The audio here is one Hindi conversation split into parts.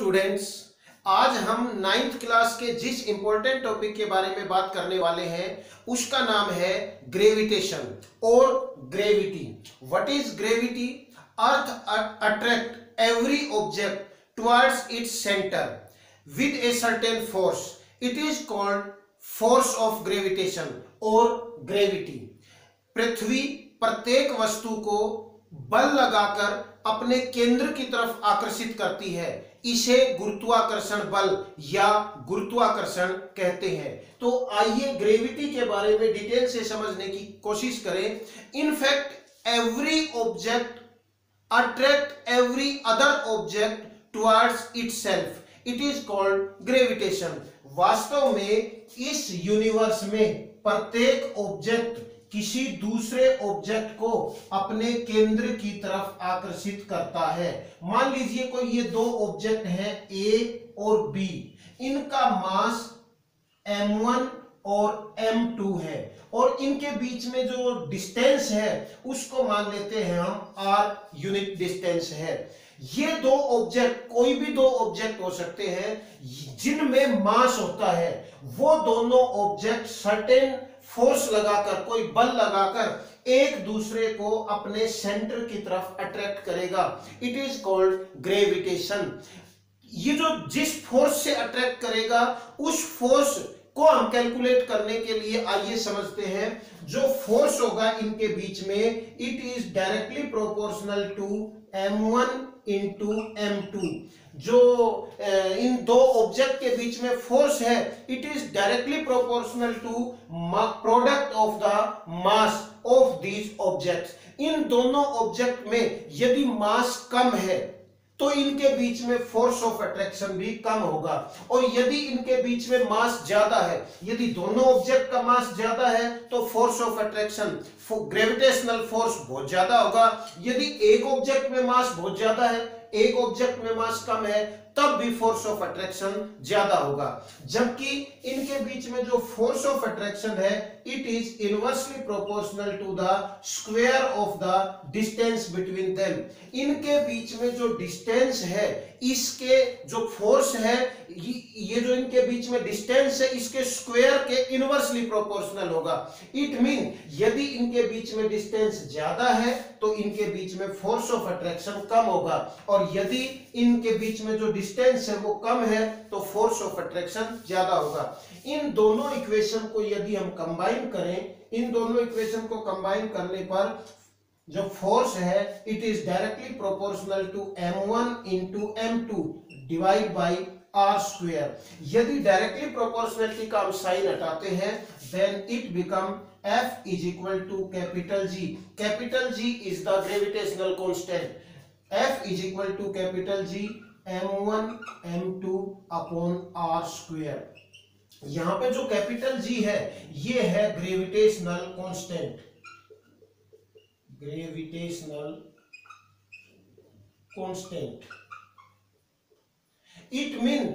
स्टूडेंट्स आज हम नाइन्थ क्लास के जिस इंपॉर्टेंट टॉपिक के बारे में बात करने वाले हैं, उसका नाम है ग्रेविटेशन और gravity what is gravity earth attract every object towards its centre with a certain force it is called force of gravitation और ग्रेविटी पृथ्वी प्रत्येक वस्तु को बल लगाकर अपने केंद्र की तरफ़ आकर्षित करती है। इसे गुरुत्वाकर्षण बल या गुरुत्वाकर्षण कहते हैं। तो आइए ग्रेविटी के बारे में डिटेल से समझने की कोशिश करें। In fact every object attract every other object towards itself it is called gravitation वास्तव में इस यूनिवर्स में प्रत्येक ऑब्जेक्ट किसी दूसरे ऑब्जेक्ट को अपने केंद्र की तरफ़ आकर्षित करता है। मान लीजिए कोई ये दो ऑब्जेक्ट हैं ए और बी इनका मास m1 और m2 है। और इनके बीच में जो डिस्टेंस है, उसको मान लेते हैं हम r यूनिट डिस्टेंस है। ये दो ऑब्जेक्ट कोई भी दो ऑब्जेक्ट हो सकते हैं, जिनमें मास होता है, वो दोनों ऑब्जेक्ट सर्टेन फोर्स लगाकर, कोई बल लगाकर एक दूसरे को अपने सेंटर की तरफ़ अट्रैक्ट करेगा। इट इज़ कॉल्ड ग्रेविटेशन ये जो जिस फोर्स से अट्रैक्ट करेगा, उस फोर्स को हम कैलकुलेट करने के लिए आइए समझते हैं, जो फोर्स होगा इनके बीच में it is directly proportional to M one into M two जो इन दो ऑब्जेक्ट के बीच में फोर्स है it is directly proportional to product of the mass of these objects इन दोनों ऑब्जेक्ट में यदि मास कम है तो इनके बीच में फोर्स ऑफ़ अट्रैक्शन भी कम होगा। और यदि इनके बीच में मास ज़्यादा है, यदि दोनों ऑब्जेक्ट का मास ज़्यादा है तो force of attraction gravitational force बहुत ज़्यादा होगा। यदि एक ऑब्जेक्ट में मास बहुत ज़्यादा है एक ऑब्जेक्ट में मास कम है, तब भी फोर्स ऑफ़ अट्रैक्शन ज़्यादा होगा। जबकि इनके बीच में जो फोर्स ऑफ़ अट्रैक्शन है it is inversely proportional to the square of the distance between them इनके बीच में जो डिस्टेंस है, इसके जो फोर्स है, ये जो इनके बीच में डिस्टेंस है, इसके स्क्वायर के इनवर्सली प्रोपोर्शनल होगा। इट मीन यदि इनके बीच में डिस्टेंस ज़्यादा है तो इनके बीच में फोर्स ऑफ़ अट्रैक्शन कम होगा। और यदि इनके बीच में जो डिस्टेंस है वो कम है तो फोर्स ऑफ़ अट्रैक्शन ज़्यादा होगा इन दोनों इक्वेशन को यदि हम कंबाइन करें, इन दोनों इक्वेशन को कंबाइन करने पर जो फोर्स है it is directly proportional to M one into M two divide by R square यदि डायरेक्टली प्रोपोर्शनलिटी का हम साइन हटाते हैं then it become F is equal to capital G. Capital G is the gravitational constant. F is equal to capital G m1 m2 upon r square. यहाँ पे जो कैपिटल जी है, ये है gravitational constant gravitational constant it mean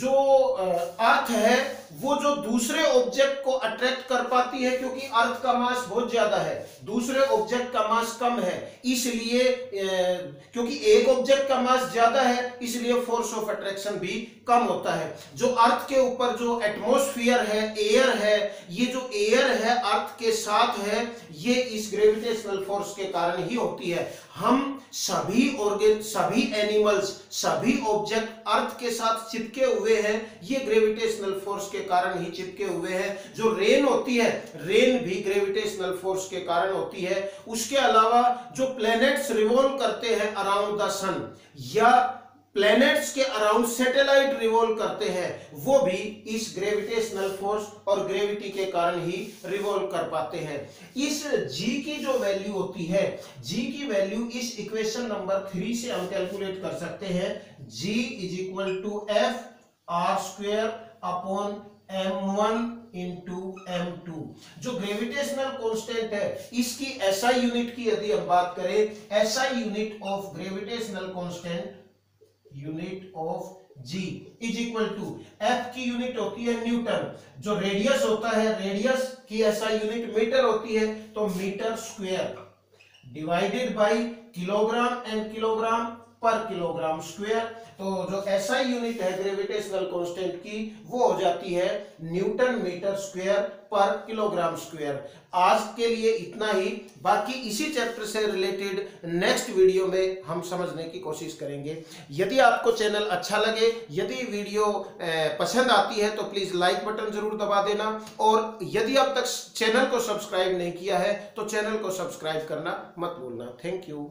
जो अर्थ है वो जो दूसरे ऑब्जेक्ट को अट्रैक्ट कर पाती है, क्योंकि अर्थ का मास बहुत ज़्यादा है, दूसरे ऑब्जेक्ट का मास कम है, इसलिए क्योंकि एक ऑब्जेक्ट का मास ज़्यादा है, इसलिए फोर्स ऑफ़ अट्रैक्शन भी कम होता है। जो अर्थ के ऊपर जो एटमोस्फियर है एयर है, ये जो एयर है अर्थ के साथ है, ये इस ग्रेविटेशनल फोर्स के कारण ही होती है। हम सभी ऑर्गेन सभी एनिमल्स सभी ऑब्जेक्ट अर्थ के साथ चिपके हुए हैं, ये ग्रेविटेशनल फोर्स के कारण ही चिपके हुए हैं। जो रेन होती है रेन भी ग्रेविटेशनल फोर्स के कारण होती है। उसके अलावा जो प्लैनेट्स रिवॉल्व करते हैं अराउंड द सन या प्लैनेट्स के अराउंड सैटेलाइट रिवॉल्व करते हैं, वो भी इस ग्रेविटेशनल फोर्स और ग्रेविटी के कारण ही रिवॉल्व कर पाते हैं। इस g की जो वैल्यू होती है, g की वैल्यू इस इक्वेशन नंबर थ्री से हम कैलकुलेट कर सकते हैं। G is equal to F R square upon M one into M two जो ग्रेविटेशनल कॉन्स्टेंट है, इसकी ऐसा यूनिट की यदि हम बात करें ऐसा unit of gravitational constant unit of G is equal to F की यूनिट होती है न्यूटन। जो रेडियस होता है रेडियस की ऐसा यूनिट मीटर होती है तो metre square divided by kilogram and kilogram पर किलोग्राम स्क्वायर तो जो ऐसा यूनिट है ग्रेविटेशनल कांस्टेंट की, वो हो जाती है न्यूटन मीटर स्क्वायर पर किलोग्राम स्क्वायर आज के लिए इतना ही, बाकी इसी चैप्टर से रिलेटेड नेक्स्ट वीडियो में हम समझने की कोशिश करेंगे। यदि आपको चैनल अच्छा लगे, यदि वीडियो पसंद आती है तो प्लीज़ लाइक बटन ज़रूर दबा देना। और यदि अब तक चैनल को सब्सक्राइब नहीं किया है तो चैनल को सब्सक्राइब करना मत भूलना। Thank you